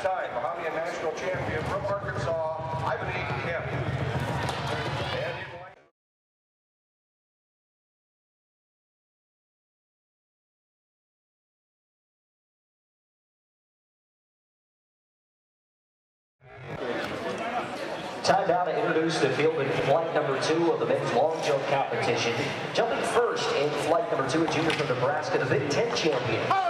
time, Bahamian national champion from Arkansas, Kemp. Time now to introduce the field in flight number two of the men's long jump competition. Jumping first in flight number two, a junior from Nebraska, the Big Ten champion,